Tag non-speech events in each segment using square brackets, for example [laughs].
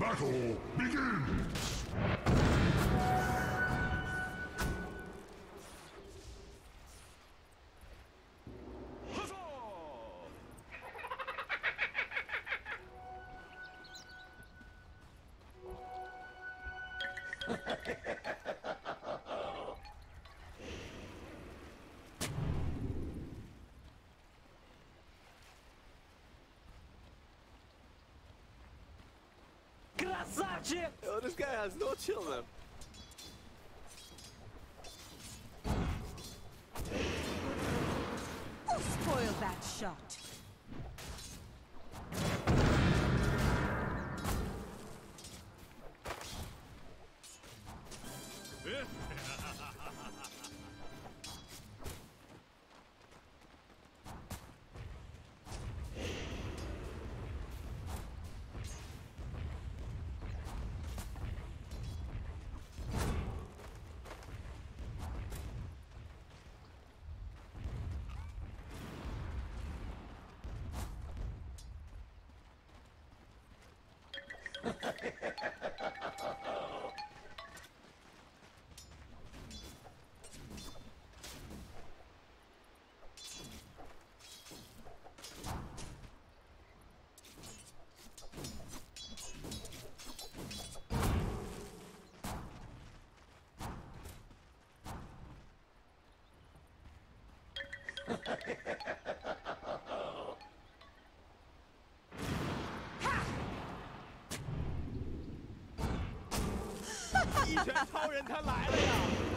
battle begins! Egypt! Yo, this guy has no chill man. [laughs] 一拳超人”他来了呀。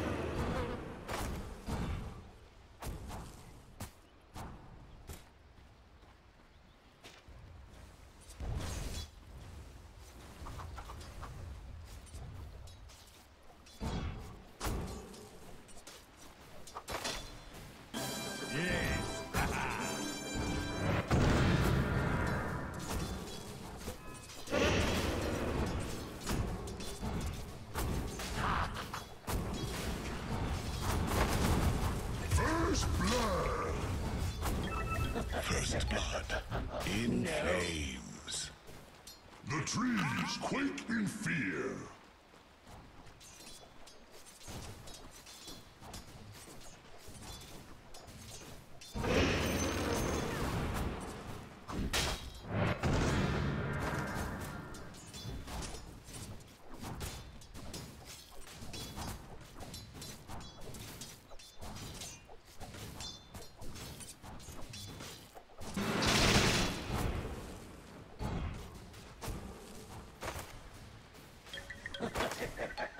Thank you.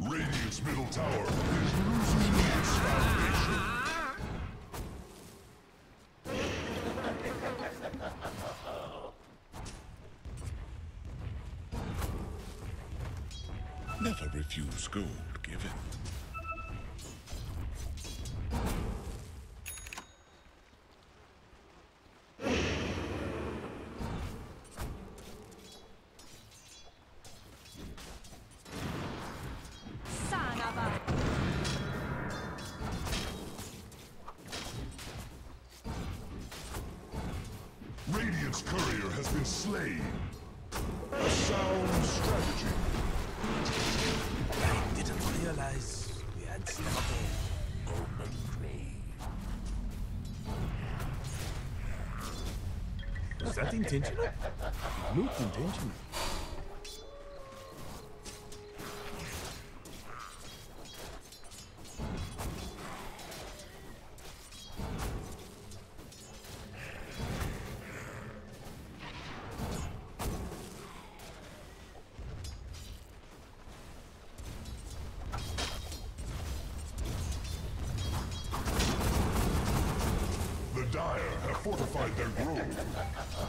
Radiant's middle tower is losing its foundation. Never refuse gold given. Intentional? Looked intentional. The Dire have fortified their grove.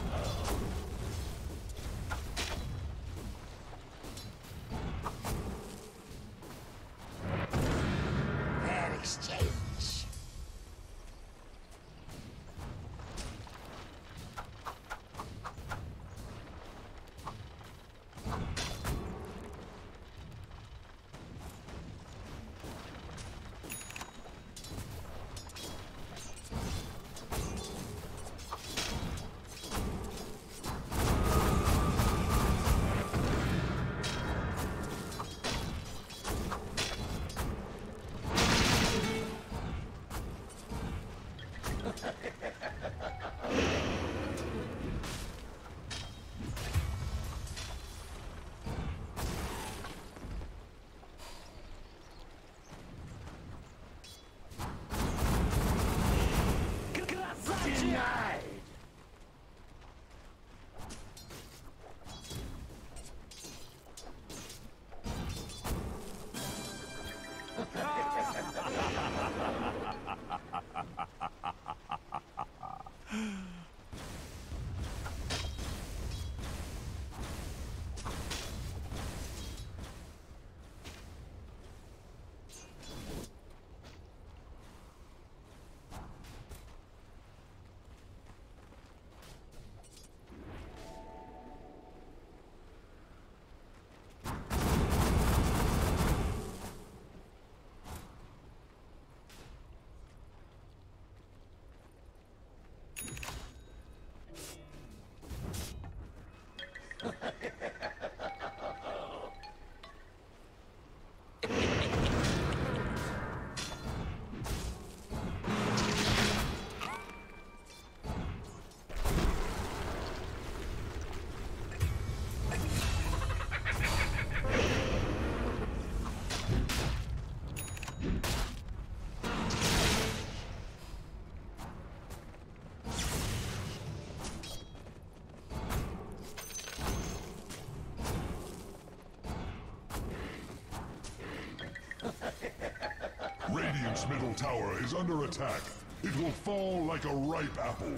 Radiant's middle tower is under attack. It will fall like a ripe apple.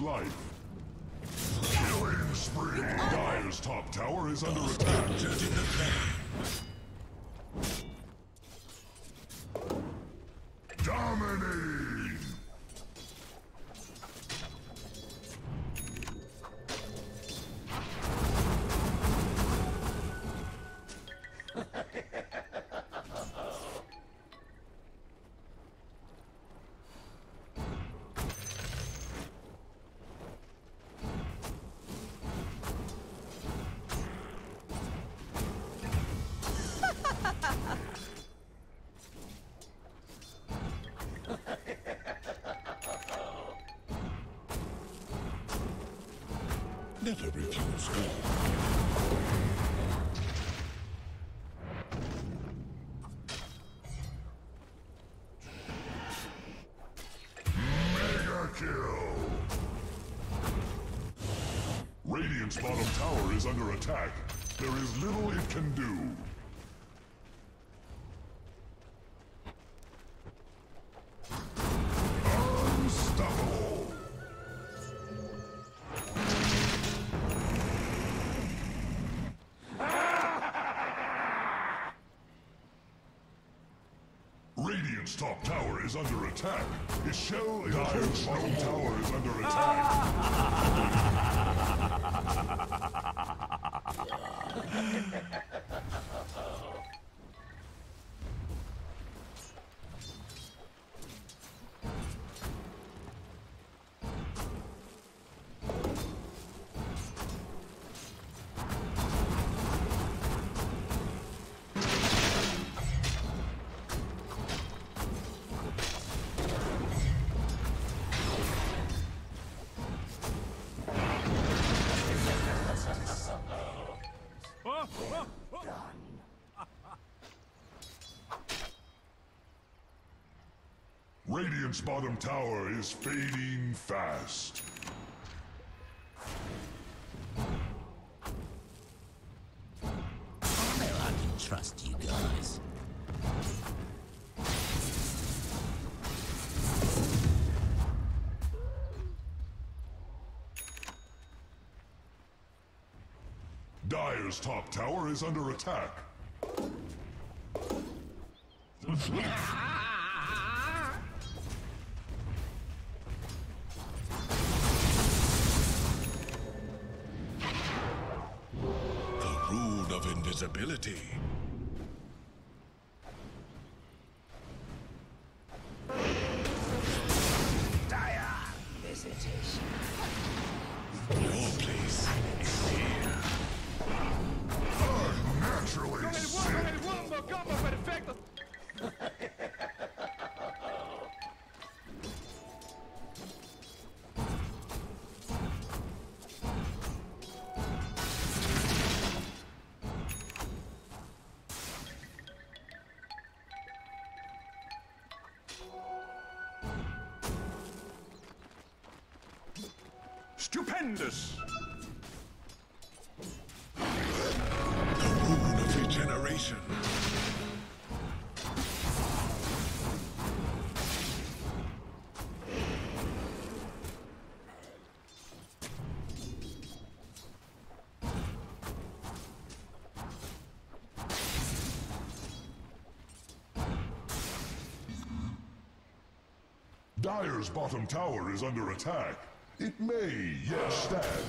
Life. Never refuse kill. Radiant's bottom tower is under attack. There is little it can do. Radiant's top tower is under attack. Its shell in Dire's bottom tower is under attack. [laughs] Radiant's bottom tower is fading fast. Know I can trust you guys. Dire's top tower is under attack. [laughs] rune Dire's bottom tower is under attack. It may yet stand.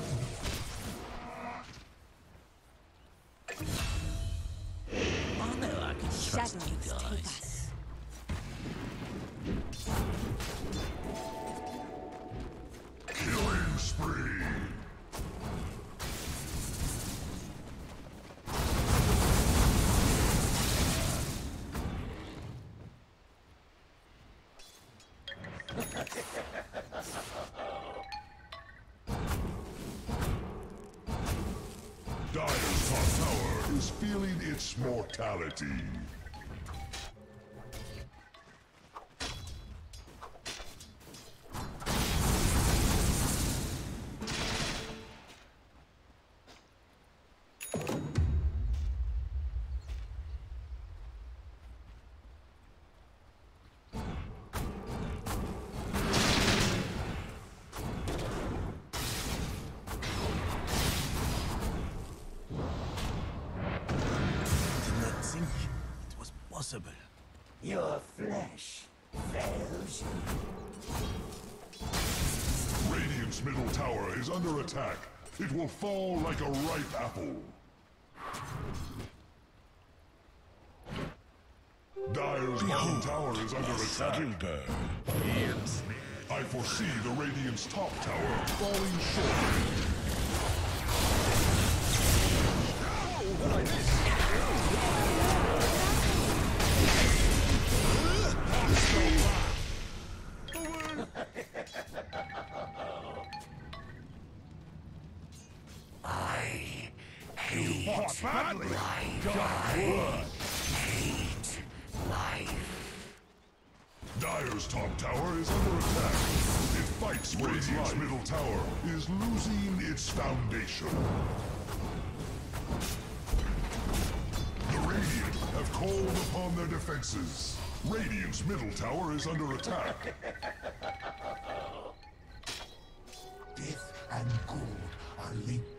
Mortality. It was possible. Your flesh fails you. Radiant's middle tower is under attack. It will fall like a ripe apple. Dire's bottom tower is under attack. I foresee the Radiant's top tower falling short. I hate life. Dire's top tower is under attack. It fights its life. middle tower is losing its foundation. The Radiant have called upon their defenses. Radiant's middle tower is under attack. Death and gold are linked.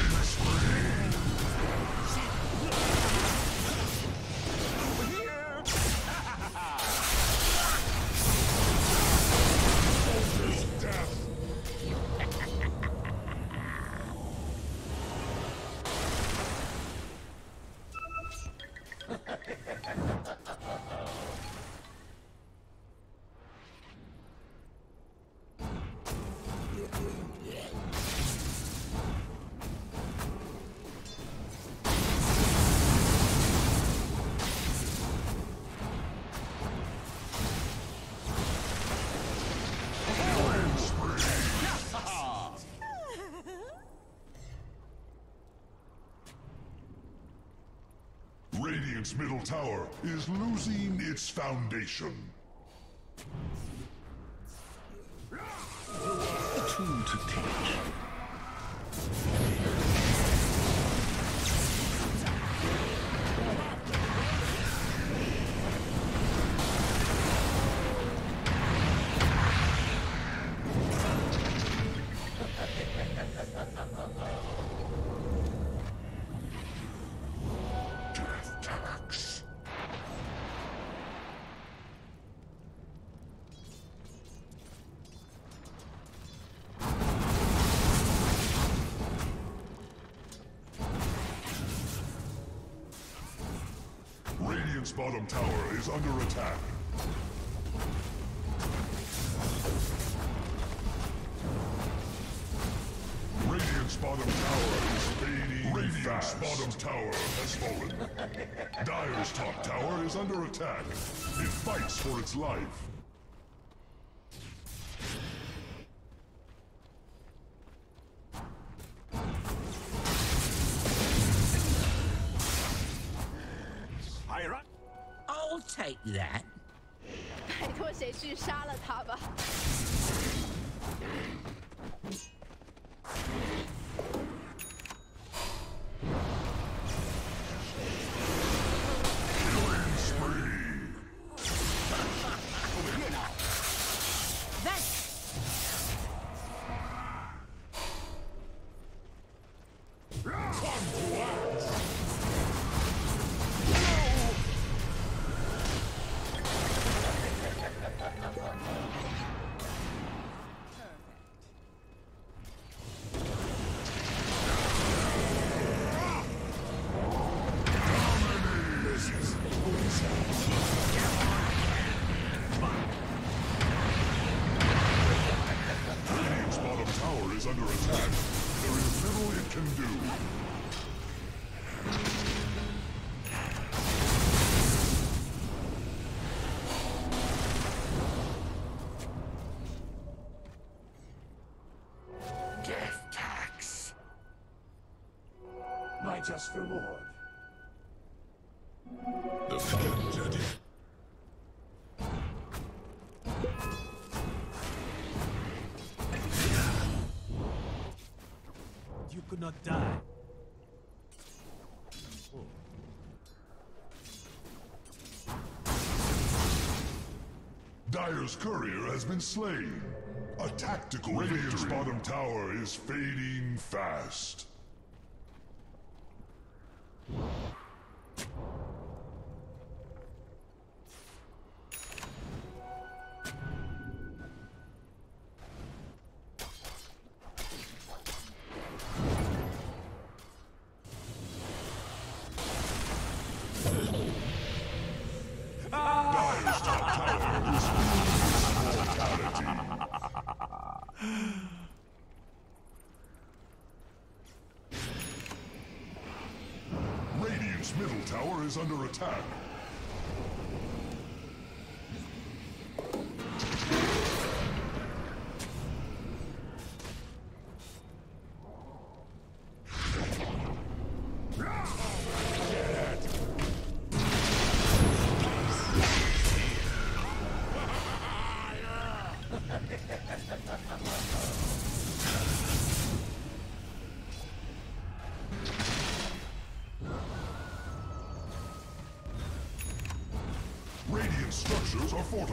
Radiant's middle tower is losing its foundation. To teach. Under attack. Radiant's bottom tower is fading Radiant's bottom tower has fallen. [laughs] Dire's top tower is under attack. It fights for its life. 拜托谁去杀了他吧。Just reward. The villains are dead. You could not die. Dire's courier has been slain. A tactical Radiant's bottom tower is fading fast. Is under attack.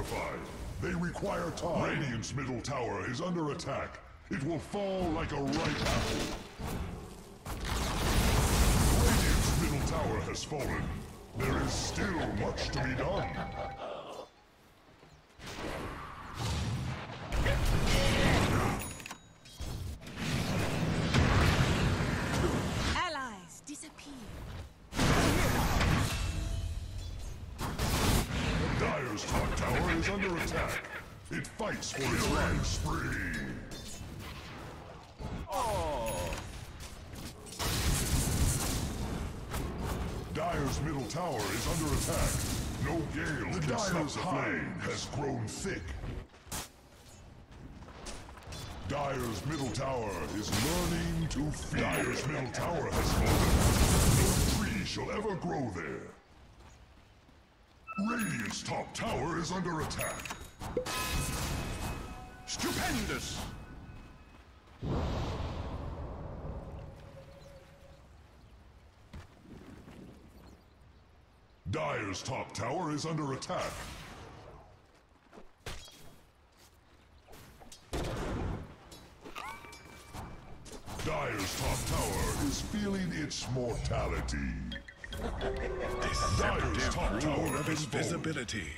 Fortified. They require time. Radiant's middle tower is under attack. It will fall like a ripe apple. Radiant's middle tower has fallen. There is still much to be done. Is under attack. It fights for its life spree. Ah. Dire's middle tower is under attack. No gale the can Dire's hide has grown thick. Dire's middle tower is learning to fear. Dire's middle tower has fallen. No tree shall ever grow there. Radiant's top tower is under attack. Stupendous! Dire's top tower is under attack. Dire's top tower is feeling its mortality. Dire's top Rule tower of invisibility.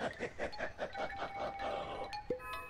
oh. [laughs]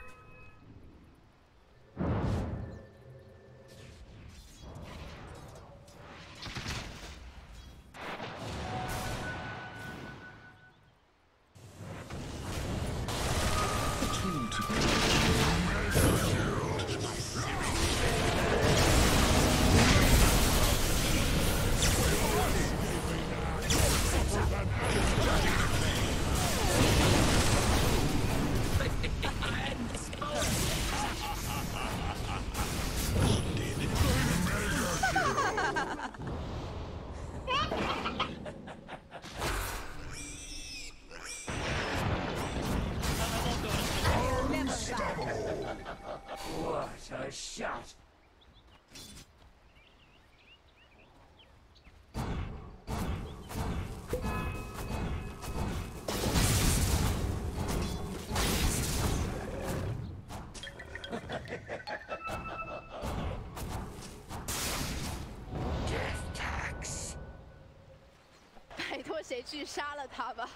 谁去杀了他吧。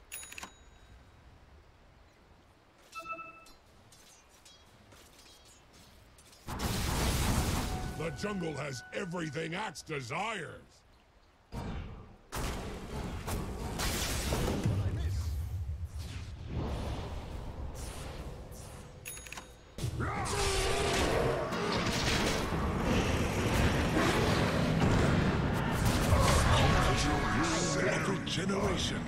The jungle has everything Axe desires. Generation.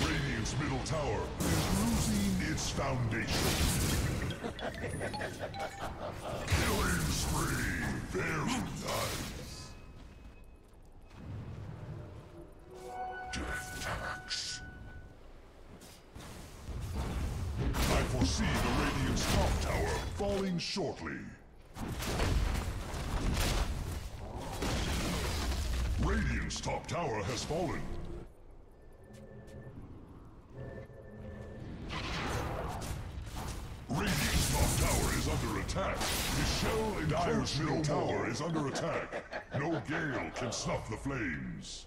Radiant's middle tower is losing its foundation. Killing spree! Very nice. Tax. I foresee the Radiant's top tower falling shortly. Radiant's top tower has fallen. Radiant's top tower is under attack. His shell and Dire's middle tower is under attack. No gale can snuff the flames.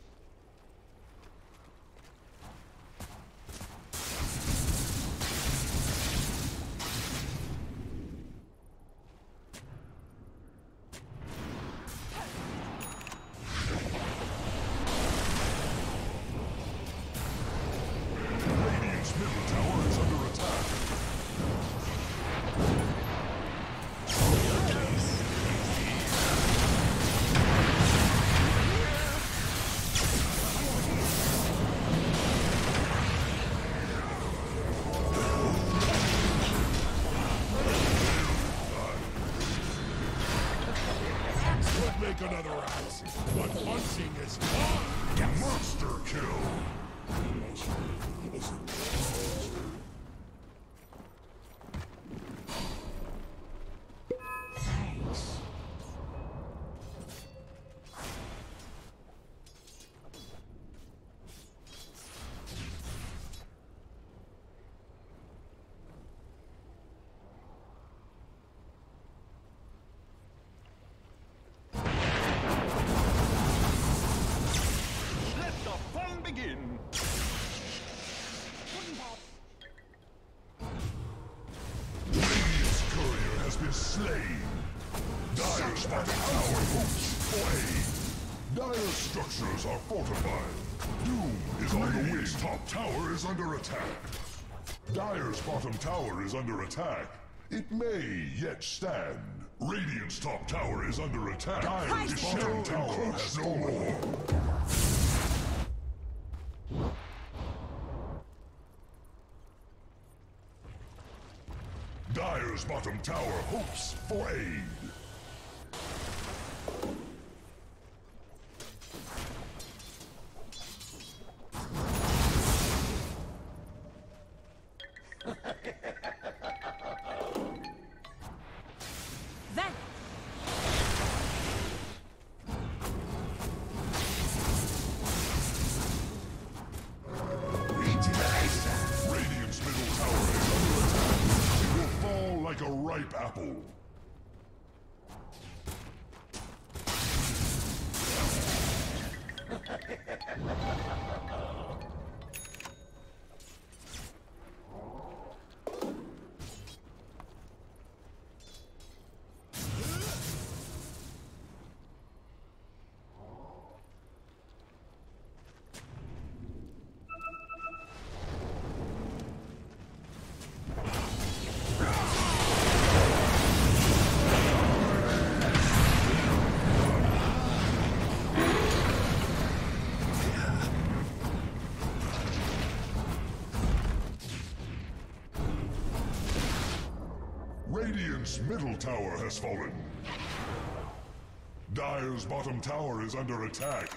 Dire structures are fortified. Doom is on the wing. top tower is under attack. Dire's bottom tower is under attack. It may yet stand. Radiant's top tower is under attack. Dire's bottom tower has no more. Dire's bottom tower hopes for aid. Middle tower has fallen. Dire's bottom tower is under attack.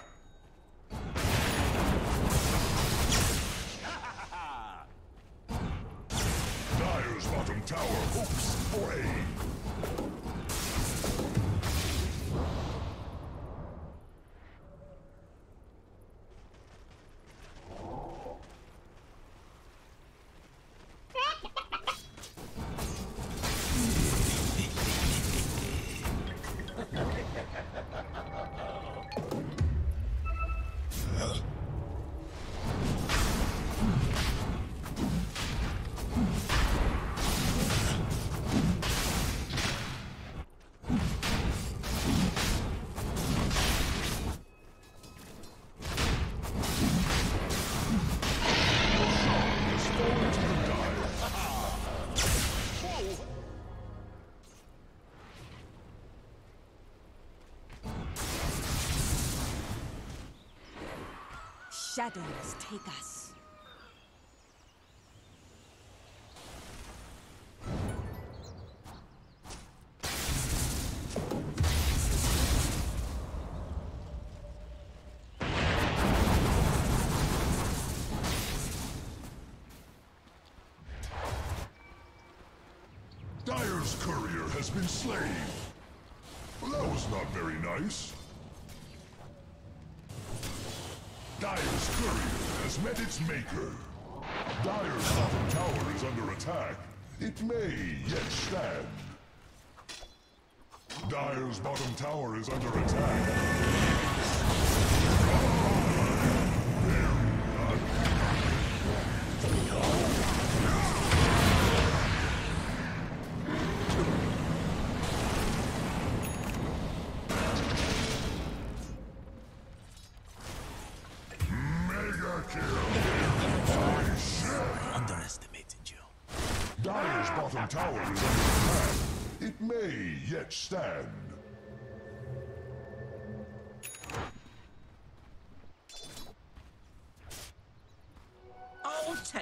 shadows take us. Dire's courier has been slain. Well, that was not very nice. Dire's courier has met its maker. Dire's bottom tower is under attack. It may yet stand. Dire's bottom tower is under attack.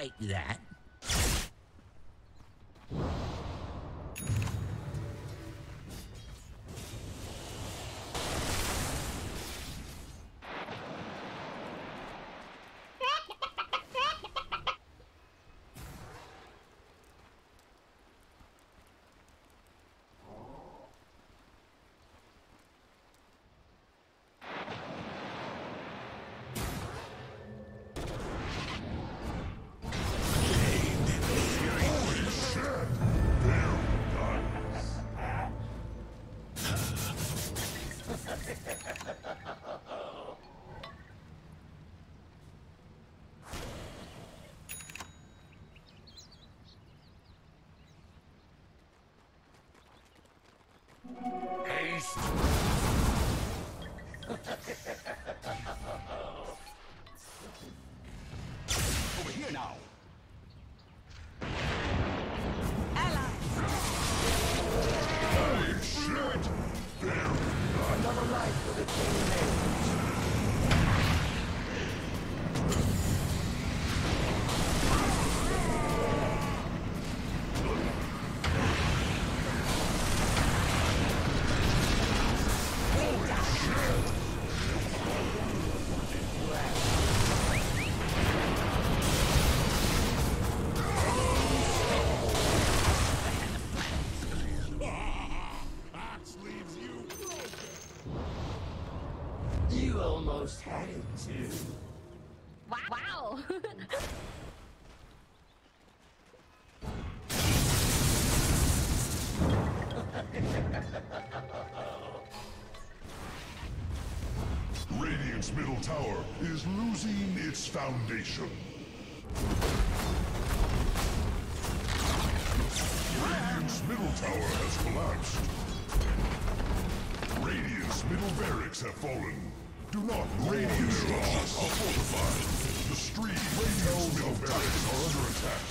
Take that. Haste. Over here now. Almost had it too. Wow. Radiant's middle tower is losing its foundation. Radiant's middle tower has collapsed. Radiant's middle barracks have fallen. Do not Radiant structures are fortified. The stream Radiant's middle barracks are under attack.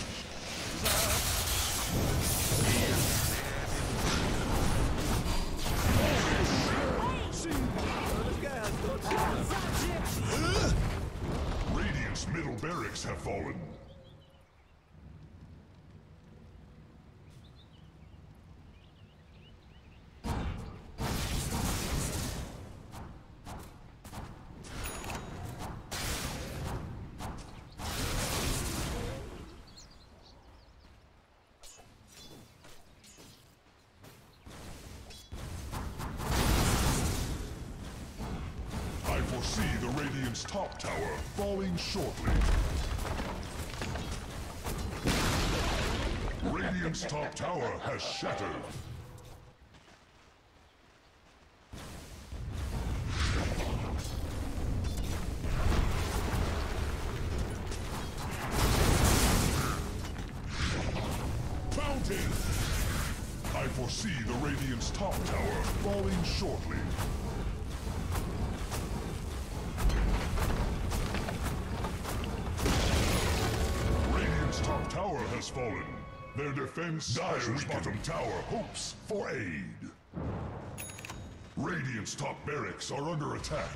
Middle barracks have fallen. The Radiant's top tower falling shortly. Radiant's top tower has shattered. Aid. Radiant's top barracks are under attack.